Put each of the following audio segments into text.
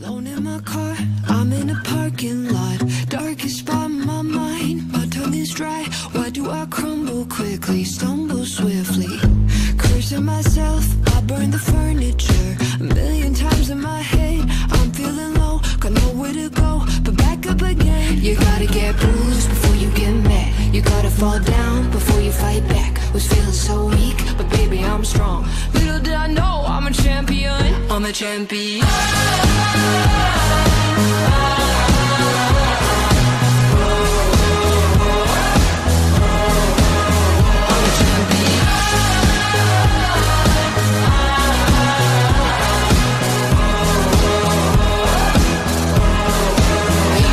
Alone in my car, I'm in a parking lot. Darkest spot in my mind, my tongue is dry. Why do I crumble quickly, stumble swiftly? Cursing myself, I burn the furniture. A million times in my head, I'm feeling low, got nowhere to go, but back up again. You gotta get bruised before you get mad. You gotta fall down before you fight back. Was feeling so weak, but baby, I'm strong. Little did I know I'm a champion. I'm a champion.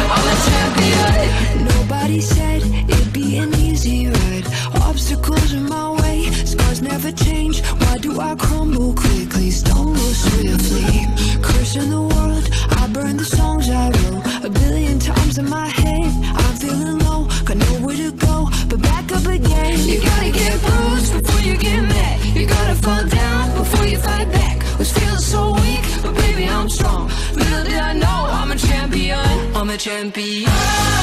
I'm a champion. Nobody said it'd be an easy ride. Obstacles in my way, scars never change. Why do I crumble again. You gotta get bruised before you get mad. You gotta fall down before you fight back. Was feeling so weak, but baby I'm strong. Little did I know I'm a champion. I'm a champion.